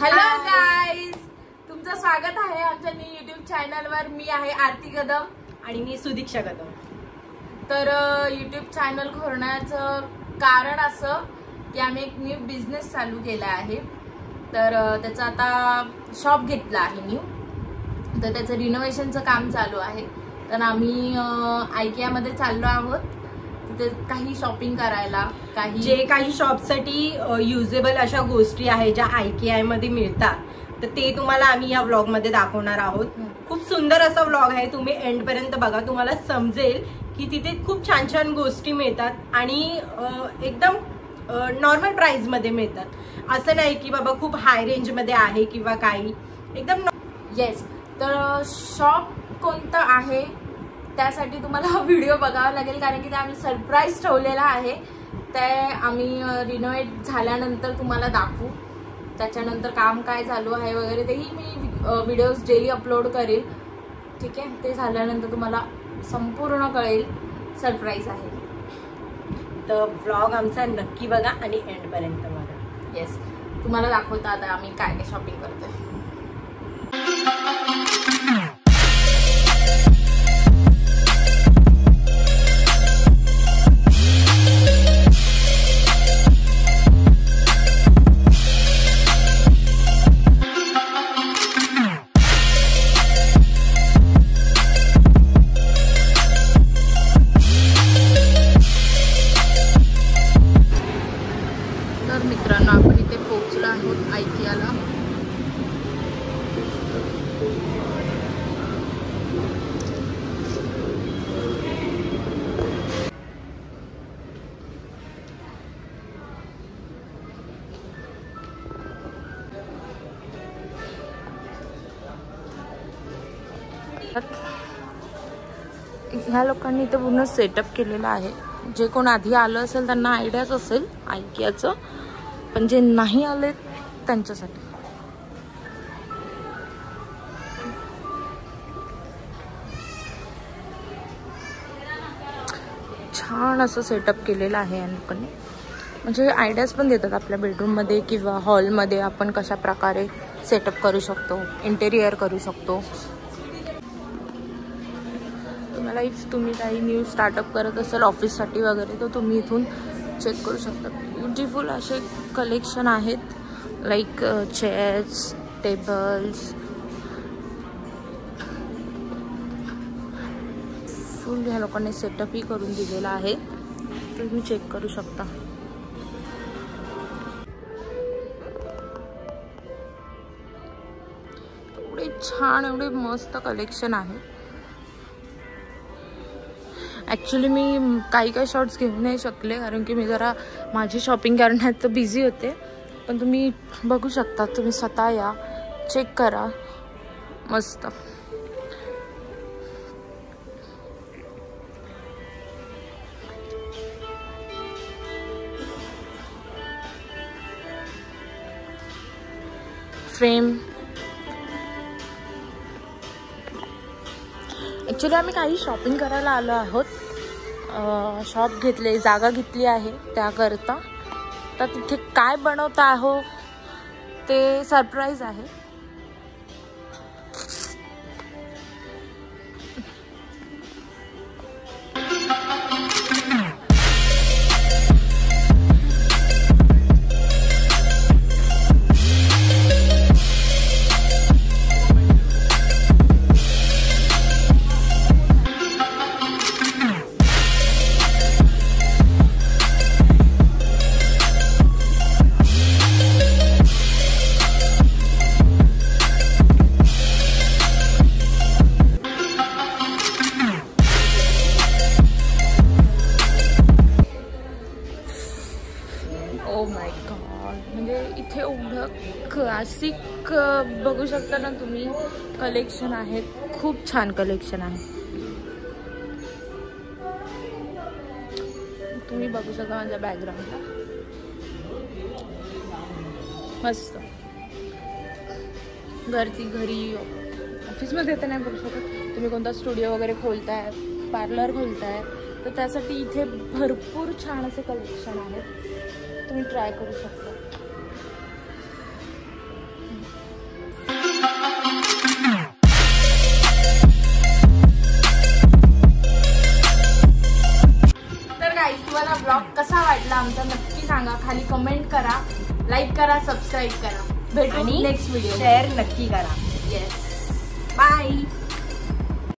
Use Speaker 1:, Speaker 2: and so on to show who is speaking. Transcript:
Speaker 1: Hello. Guys तुमचं स्वागत आहे आमच्या न्यू युट्यूब चॅनलवर मी आहे आरती कदम.
Speaker 2: आणि मी सुदीक्षा कदम.
Speaker 1: तर युट्यूब चॅनल खोलण्याचं कारण असं की आम्ही एक न्यू बिझनेस चालू केला आहे. तर त्याचं आता शॉप घेतलं आहे न्यू तर त्याचं रिनोव्हेशनचं काम चालू आहे. तर आम्ही आयकियामध्ये चाललो आहोत. काही शॉपिंग करायला काही
Speaker 2: जे काही शॉपसाठी युजेबल अशा गोष्टी आहेत ज्या आय के आयमध्ये मिळतात तर ते तुम्हाला आम्ही या व्लॉगमध्ये दाखवणार आहोत. खूप सुंदर असा व्लॉग आहे. तुम्ही एंड पर्यंत बघा. तुम्हाला समजेल की तिथे खूप छान छान गोष्टी मिळतात आणि एकदम नॉर्मल प्राइसमध्ये मिळतात. असं नाही की बाबा खूप हाय रेंजमध्ये आहे किंवा काही. एकदम
Speaker 1: येस तर शॉप कोणतं आहे? त्यासाठी तुम्हाला हा व्हिडिओ बघावा लागेल कारण की ते आम्ही सरप्राईज ठेवलेला आहे. ते आम्ही रिनोव्हेट झाल्यानंतर तुम्हाला दाखवू. त्याच्यानंतर काम काय चालू आहे वगैरे तेही मी व्हिडिओज डेली अपलोड करेल. ठीक आहे? ते झाल्यानंतर तुम्हाला संपूर्ण कळेल. सरप्राईज आहे.
Speaker 2: तर व्लॉग आमचा नक्की बघा आणि एंड पर्यंत बघा.
Speaker 1: येस तुम्हाला दाखवतो आता आम्ही काय काय शॉपिंग करतोय. ह्या लोकांनी इथं पूर्ण सेटअप केलेलं आहे. जे कोण आधी आलं असेल त्यांना आयडियाच असेल आयकियाचं पण जे नाही आले त्यांच्यासाठी. छान असं सेटअप केलेलं आहे या लोकांनी. म्हणजे आयडियाज पण देतात आपल्या बेडरूममध्ये किंवा हॉलमध्ये आपण कशा प्रकारे सेटअप करू शकतो इंटेरियर करू शकतो. तुम्हाला इफ तुम्ही काही न्यू स्टार्टअप करत असाल ऑफिससाठी वगैरे तर तुम्ही इथून चेक करू शकता. ब्युटिफुल असे कलेक्शन आहेत लाईक चेअर्स टेबल्स फुल ह्या लोकांनी सेटअपही करून दिलेला आहे. तुम्ही चेक करू शकता. एवढे छान एवढे मस्त कलेक्शन आहे. ॲक्च्युली मी काही काही शॉर्ट्स घेऊ नाही शकले कारण की मी जरा माझी शॉपिंग करण्यात बिझी होते. पण तुम्ही बघू शकता तुम्ही स्वतः या चेक करा. मस्त. फ्रेम ॲक्च्युली आम्ही काही शॉपिंग करायला आलो आहोत. शॉप घेतले जागा घेतली आहे त्याकरता. तर तिथे काय बनवता आहो ते सरप्राईज आहे. क्लासिक बघू शकता ना तुम्ही. कलेक्शन आहे. खूप छान कलेक्शन आहे. तुम्ही बघू शकता माझ्या बॅकग्राऊंडला मस्त. घरची घरी ऑफिसमध्ये तर नाही बघू शकत. तुम्ही कोणता स्टुडिओ वगैरे खोलताय पार्लर खोलताय तर त्यासाठी इथे भरपूर छान असे कलेक्शन आहेत. तुम्ही ट्राय करू शकता. वाटला आमचा नक्की सांगा. खाली कमेंट करा लाईक करा सबस्क्राईब करा. भेटू नेक्स्ट व्हिडिओ
Speaker 2: शेअर नक्की करा.
Speaker 1: Yes
Speaker 2: bye